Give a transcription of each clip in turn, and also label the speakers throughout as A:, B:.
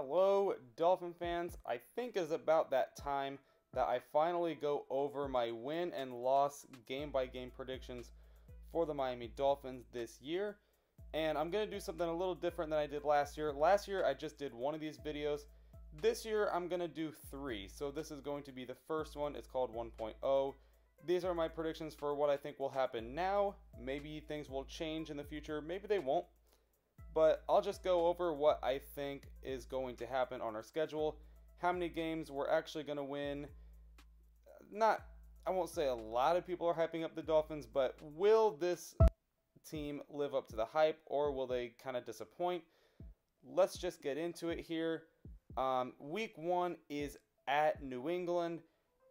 A: Hello, Dolphin fans. I think it's about that time that I finally go over my win and loss game by game predictions for the Miami Dolphins this year. And I'm going to do something a little different than I did last year. Last year, I just did one of these videos. This year, I'm going to do three. So this is going to be the first one. It's called 1.0. These are my predictions for what I think will happen now. Maybe things will change in the future. Maybe they won't but I'll just go over what I think is going to happen on our schedule, how many games we're actually going to win. Not, I won't say a lot of people are hyping up the Dolphins, but will this team live up to the hype or will they kind of disappoint? Let's just get into it here. Um, week one is at New England.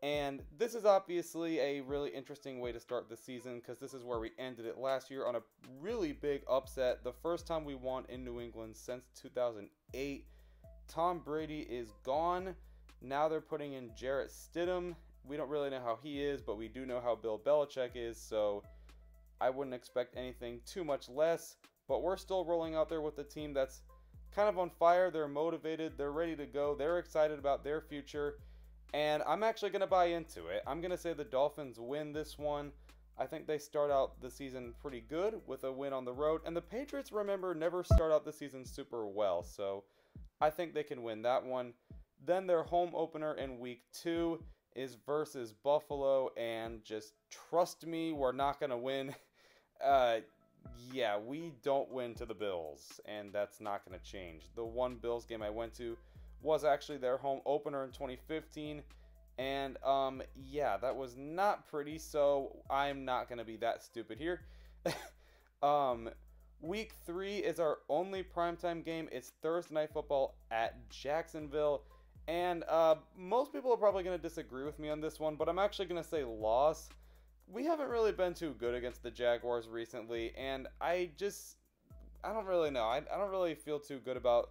A: And this is obviously a really interesting way to start the season because this is where we ended it last year on a really big upset. The first time we won in New England since 2008. Tom Brady is gone. Now they're putting in Jarrett Stidham. We don't really know how he is, but we do know how Bill Belichick is, so I wouldn't expect anything too much less. But we're still rolling out there with a team that's kind of on fire. They're motivated, they're ready to go, they're excited about their future. And I'm actually going to buy into it. I'm going to say the Dolphins win this one. I think they start out the season pretty good with a win on the road. And the Patriots, remember, never start out the season super well. So I think they can win that one. Then their home opener in week two is versus Buffalo. And just trust me, we're not going to win. Uh, yeah, we don't win to the Bills. And that's not going to change. The one Bills game I went to was actually their home opener in 2015. And um, yeah, that was not pretty, so I'm not going to be that stupid here. um, week three is our only primetime game. It's Thursday Night Football at Jacksonville. And uh, most people are probably going to disagree with me on this one, but I'm actually going to say loss. We haven't really been too good against the Jaguars recently, and I just, I don't really know. I, I don't really feel too good about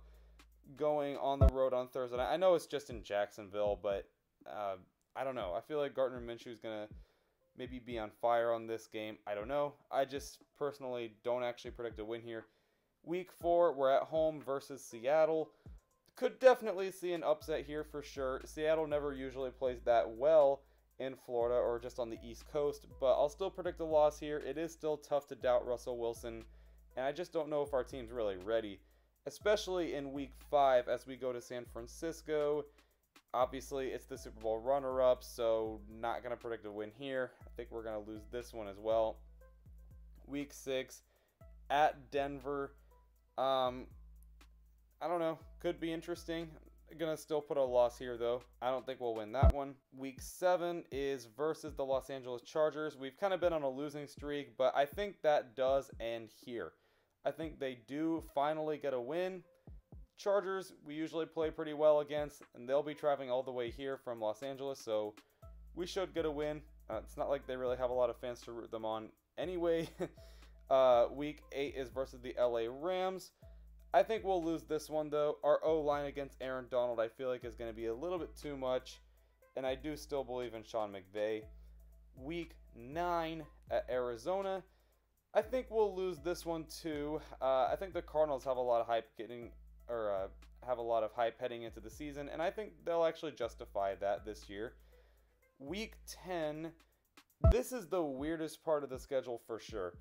A: going on the road on Thursday. I know it's just in Jacksonville, but uh, I don't know. I feel like Gardner Minshew is going to maybe be on fire on this game. I don't know. I just personally don't actually predict a win here. Week four, we're at home versus Seattle. Could definitely see an upset here for sure. Seattle never usually plays that well in Florida or just on the East Coast, but I'll still predict a loss here. It is still tough to doubt Russell Wilson, and I just don't know if our team's really ready especially in week five as we go to San Francisco. Obviously, it's the Super Bowl runner up, so not going to predict a win here. I think we're going to lose this one as well. Week six at Denver. Um, I don't know. Could be interesting. Gonna still put a loss here though. I don't think we'll win that one. Week seven is versus the Los Angeles Chargers. We've kind of been on a losing streak, but I think that does end here. I think they do finally get a win. Chargers, we usually play pretty well against, and they'll be traveling all the way here from Los Angeles, so we should get a win. Uh, it's not like they really have a lot of fans to root them on anyway. uh, week 8 is versus the LA Rams. I think we'll lose this one, though. Our O line against Aaron Donald, I feel like, is going to be a little bit too much, and I do still believe in Sean McVay. Week 9 at Arizona. I think we'll lose this one too. Uh, I think the Cardinals have a lot of hype getting, or uh, have a lot of hype heading into the season, and I think they'll actually justify that this year. Week 10, this is the weirdest part of the schedule for sure.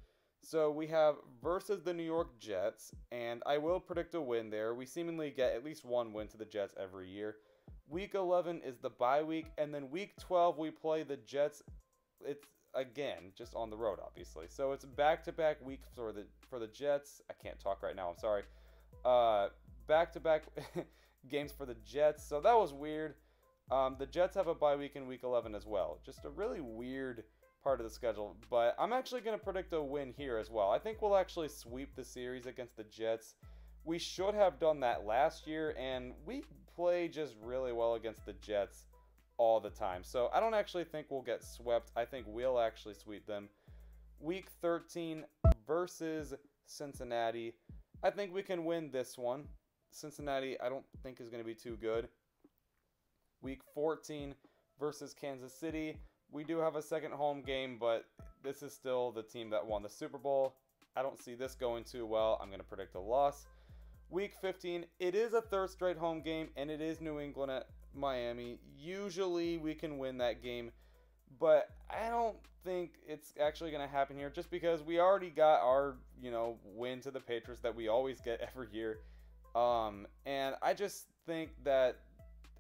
A: So we have versus the New York Jets, and I will predict a win there. We seemingly get at least one win to the Jets every year. Week 11 is the bye week, and then week 12 we play the Jets. It's again, just on the road, obviously. So it's back-to-back week for the for the Jets. I can't talk right now. I'm sorry. Uh, back-to-back games for the Jets. So that was weird. Um, the Jets have a bye week in Week 11 as well. Just a really weird part of the schedule. But I'm actually going to predict a win here as well. I think we'll actually sweep the series against the Jets. We should have done that last year, and we play just really well against the Jets all the time. So I don't actually think we'll get swept. I think we'll actually sweep them. Week 13 versus Cincinnati. I think we can win this one. Cincinnati, I don't think is going to be too good. Week 14 versus Kansas City. We do have a second home game, but this is still the team that won the Super Bowl. I don't see this going too well. I'm going to predict a loss. Week 15, it is a third straight home game, and it is New England at Miami. Usually we can win that game, but I don't think it's actually going to happen here just because we already got our, you know, win to the Patriots that we always get every year. Um, and I just think that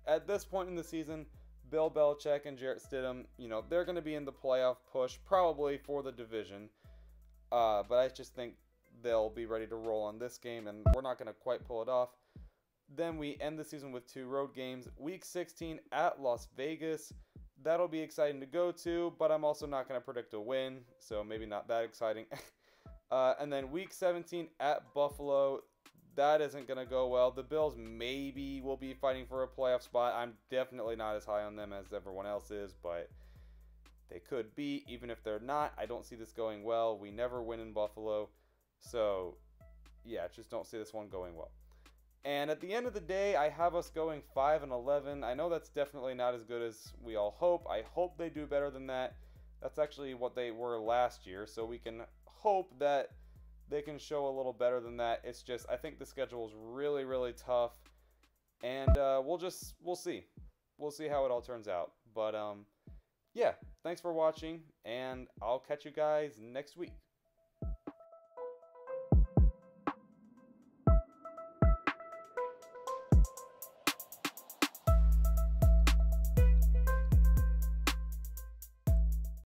A: at this point in the season, Bill Belichick and Jarrett Stidham, you know, they're going to be in the playoff push probably for the division. Uh, but I just think they'll be ready to roll on this game, and we're not going to quite pull it off. Then we end the season with two road games. Week 16 at Las Vegas. That'll be exciting to go to, but I'm also not going to predict a win, so maybe not that exciting. uh, and then week 17 at Buffalo. That isn't going to go well. The Bills maybe will be fighting for a playoff spot. I'm definitely not as high on them as everyone else is, but they could be, even if they're not. I don't see this going well. We never win in Buffalo. So, yeah, just don't see this one going well. And at the end of the day, I have us going 5 and 11. I know that's definitely not as good as we all hope. I hope they do better than that. That's actually what they were last year, so we can hope that they can show a little better than that. It's just I think the schedule is really really tough, and uh, we'll just we'll see, we'll see how it all turns out. But um, yeah, thanks for watching, and I'll catch you guys next week.